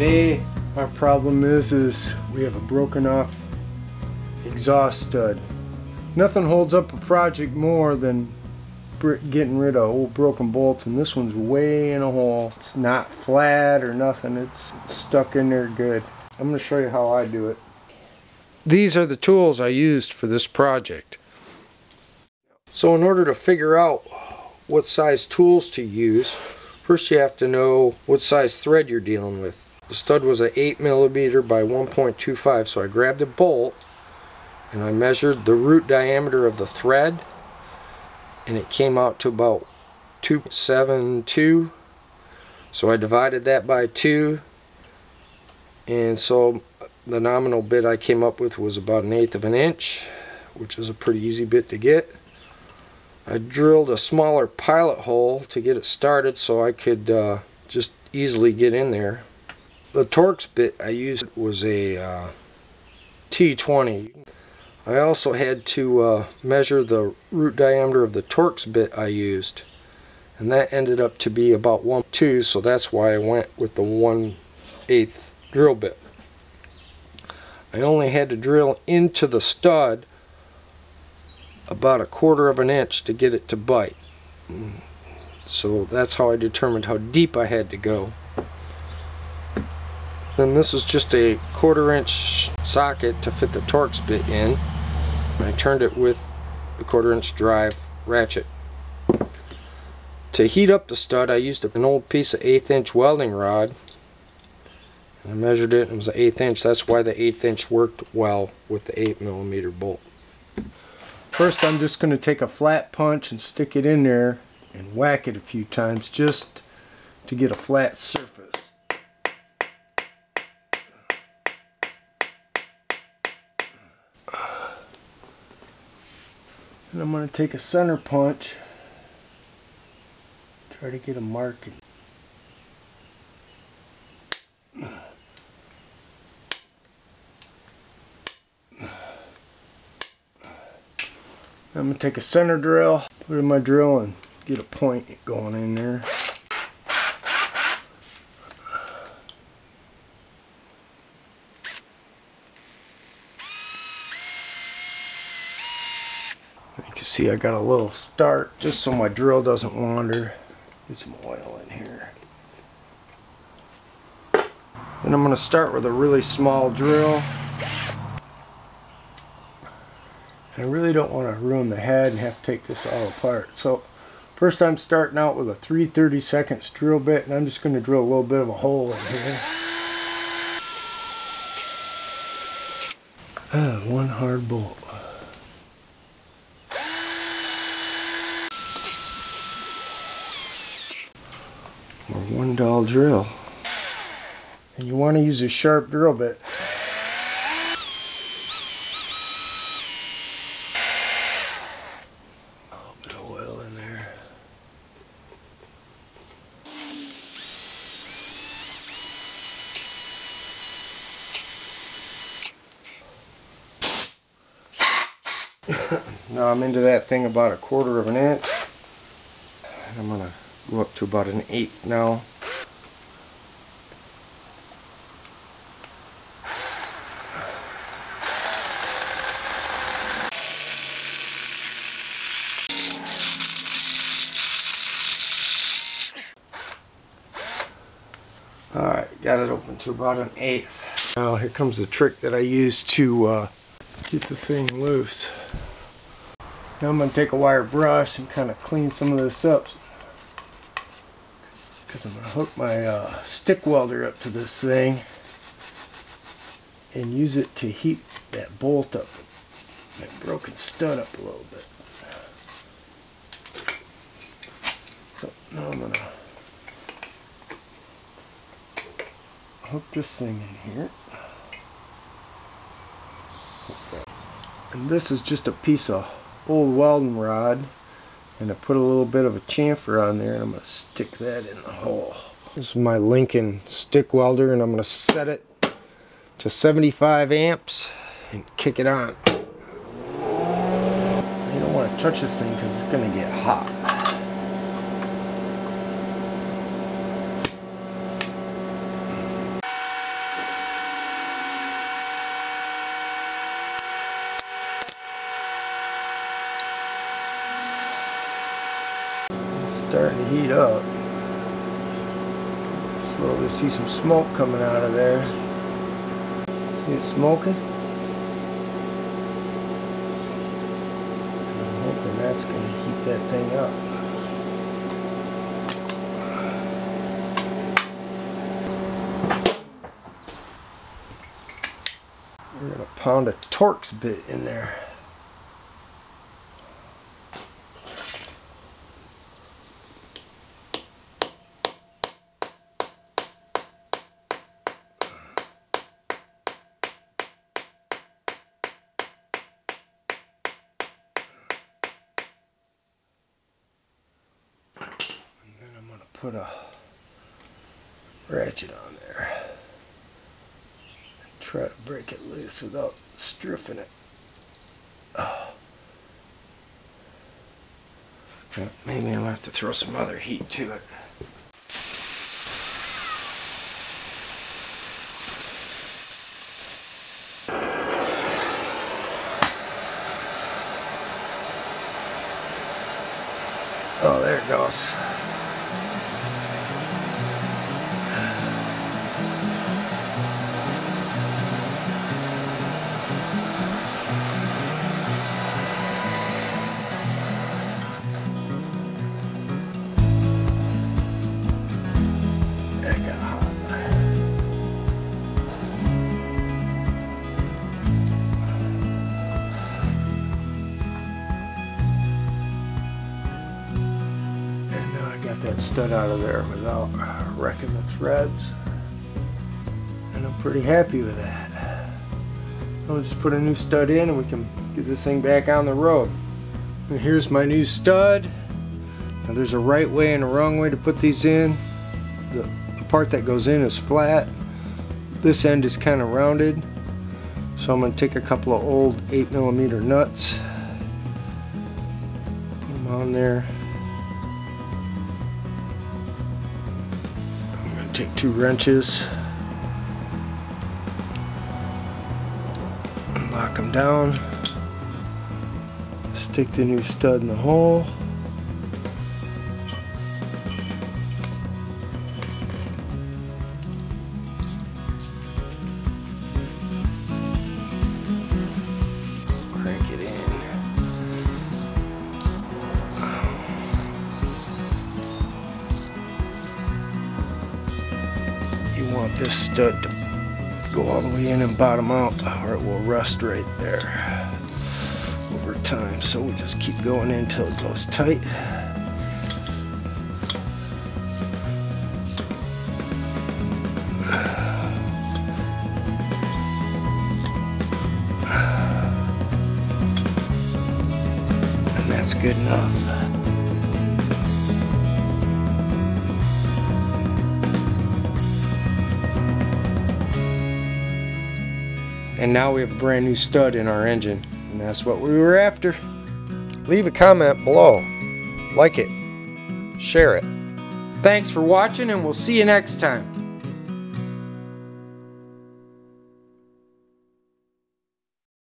Today our problem is is we have a broken off exhaust stud. Nothing holds up a project more than getting rid of old broken bolts and this one's way in a hole. It's not flat or nothing. It's stuck in there good. I'm going to show you how I do it. These are the tools I used for this project. So in order to figure out what size tools to use, first you have to know what size thread you're dealing with. The stud was an 8 millimeter by 1.25 so I grabbed a bolt and I measured the root diameter of the thread and it came out to about 272 so I divided that by 2 and so the nominal bit I came up with was about an eighth of an inch which is a pretty easy bit to get. I drilled a smaller pilot hole to get it started so I could uh, just easily get in there the Torx bit I used was a uh, T20. I also had to uh, measure the root diameter of the Torx bit I used and that ended up to be about 1 2 so that's why I went with the 1 8 drill bit. I only had to drill into the stud about a quarter of an inch to get it to bite. So that's how I determined how deep I had to go. Then this is just a quarter inch socket to fit the Torx bit in. I turned it with the quarter inch drive ratchet. To heat up the stud I used an old piece of eighth inch welding rod. I measured it, and it was an eighth inch, that's why the eighth inch worked well with the 8 millimeter bolt. First I'm just going to take a flat punch and stick it in there and whack it a few times just to get a flat surface. And I'm going to take a center punch, try to get a marking. I'm going to take a center drill, put in my drill and get a point going in there. See I got a little start just so my drill doesn't wander. Get some oil in here. Then I'm going to start with a really small drill. I really don't want to ruin the head and have to take this all apart. So first I'm starting out with a 3 32 drill bit and I'm just going to drill a little bit of a hole in here. Ah, one hard bolt. One dull drill. And you want to use a sharp drill bit. A little oil in there. now I'm into that thing about a quarter of an inch. I'm going to go up to about an eighth now. Alright, got it open to about an eighth. Now here comes the trick that I use to uh, get the thing loose. Now I'm going to take a wire brush and kind of clean some of this up because I'm going to hook my uh, stick welder up to this thing and use it to heat that bolt up, that broken stud up a little bit. So now I'm going to hook this thing in here. And this is just a piece of old welding rod and I put a little bit of a chamfer on there and I'm going to stick that in the hole. This is my Lincoln stick welder and I'm going to set it to 75 amps and kick it on. You don't want to touch this thing because it's going to get hot. Starting to heat up. Slowly see some smoke coming out of there. See it smoking? I'm hoping that's going to heat that thing up. We're going to pound a Torx bit in there. Put a ratchet on there. Try to break it loose without stripping it. Oh. Maybe gonna have to throw some other heat to it. Oh, there it goes. That stud out of there without wrecking the threads. And I'm pretty happy with that. I'll just put a new stud in and we can get this thing back on the road. And here's my new stud. Now there's a right way and a wrong way to put these in. The, the part that goes in is flat. This end is kind of rounded. So I'm going to take a couple of old 8 millimeter nuts, put them on there. Take two wrenches lock them down stick the new stud in the hole this stud to go all the way in and bottom out or it will rust right there over time. So we just keep going in until it goes tight. And that's good enough. And now we have a brand new stud in our engine. And that's what we were after. Leave a comment below. Like it. Share it. Thanks for watching and we'll see you next time.